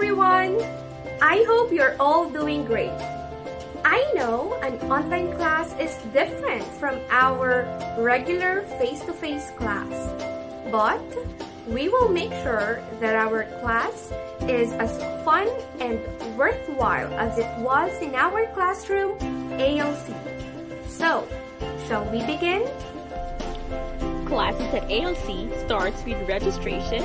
everyone! I hope you're all doing great. I know an online class is different from our regular face-to-face class, but we will make sure that our class is as fun and worthwhile as it was in our classroom ALC. So, shall we begin? Classes at ALC starts with registration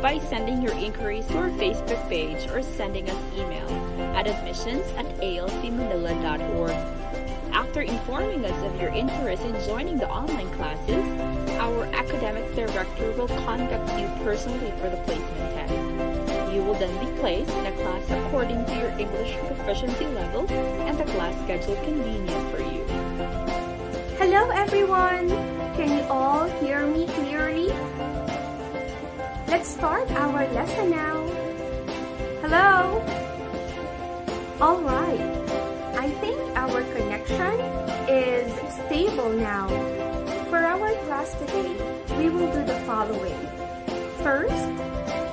by sending your inquiries to our Facebook page or sending us email at admissions at alcmanila.org. After informing us of your interest in joining the online classes, our academic director will contact you personally for the placement test. You will then be placed in a class according to your English proficiency level and the class schedule convenient for you. Hello everyone! Can you all hear me clearly? Let's start our lesson now. Hello? Alright, I think our connection is stable now. For our class today, we will do the following. First,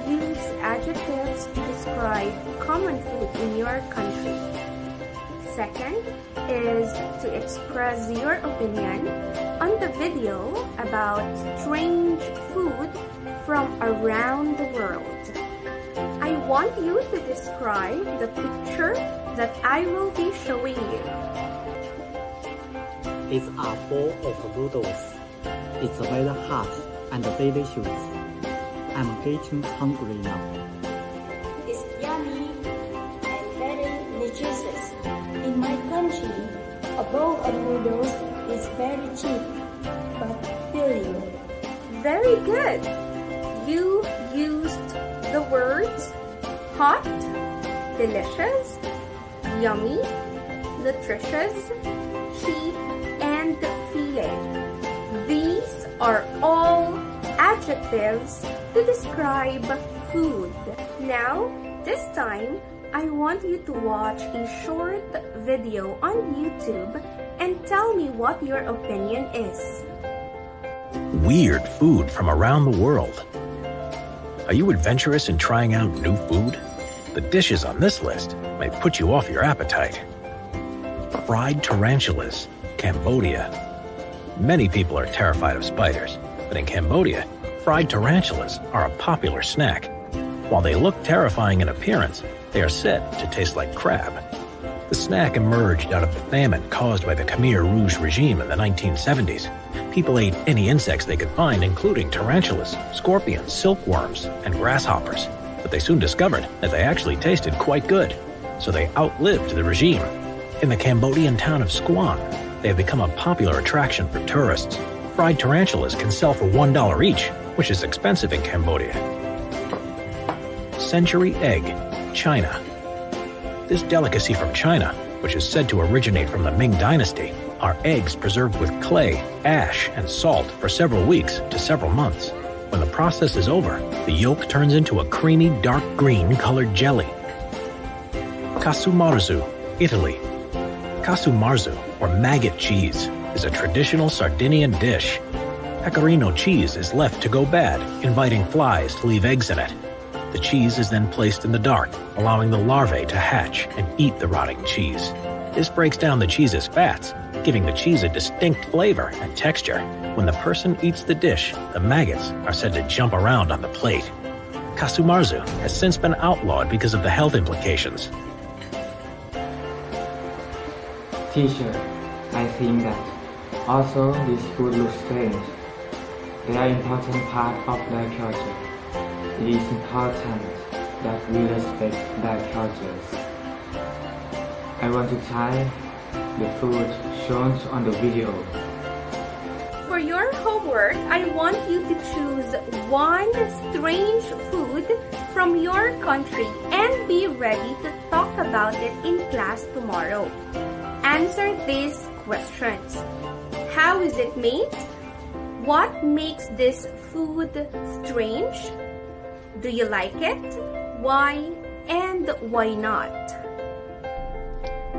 use adjectives to describe common food in your country. Second is to express your opinion on the video about strange food from around the world. I want you to describe the picture that I will be showing you. It's a bowl of noodles. It's very hot and delicious. I'm getting hungry now. A bowl of noodles is very cheap but filling. Very good. You used the words hot, delicious, yummy, nutritious, cheap, and filling. These are all adjectives to describe food. Now, this time, I want you to watch a short video on YouTube and tell me what your opinion is. Weird food from around the world. Are you adventurous in trying out new food? The dishes on this list may put you off your appetite. Fried tarantulas, Cambodia. Many people are terrified of spiders, but in Cambodia, fried tarantulas are a popular snack. While they look terrifying in appearance, they are said to taste like crab. The snack emerged out of the famine caused by the Khmer Rouge regime in the 1970s. People ate any insects they could find, including tarantulas, scorpions, silkworms, and grasshoppers. But they soon discovered that they actually tasted quite good, so they outlived the regime. In the Cambodian town of Skuon, they have become a popular attraction for tourists. Fried tarantulas can sell for $1 each, which is expensive in Cambodia. Century Egg, China. This delicacy from China, which is said to originate from the Ming Dynasty, are eggs preserved with clay, ash, and salt for several weeks to several months. When the process is over, the yolk turns into a creamy dark green colored jelly. Casu marzu, Italy. Casu marzu, or maggot cheese, is a traditional Sardinian dish. Pecorino cheese is left to go bad, inviting flies to leave eggs in it. The cheese is then placed in the dark, allowing the larvae to hatch and eat the rotting cheese. This breaks down the cheese's fats, giving the cheese a distinct flavor and texture. When the person eats the dish, the maggots are said to jump around on the plate. Casu marzu has since been outlawed because of the health implications. Teacher, I think that also this food looks strange. They are important part of their culture. It is important that we respect their cultures. I want to try the food shown on the video. For your homework, I want you to choose one strange food from your country and be ready to talk about it in class tomorrow. Answer these questions. How is it made? What makes this food strange? Do you like it? Why and why not?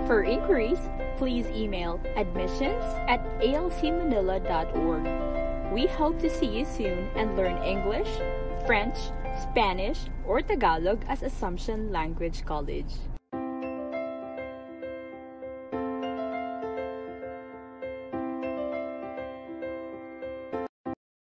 For inquiries, please email admissions at alcmanila.org. We hope to see you soon and learn English, French, Spanish, or Tagalog as Assumption Language College.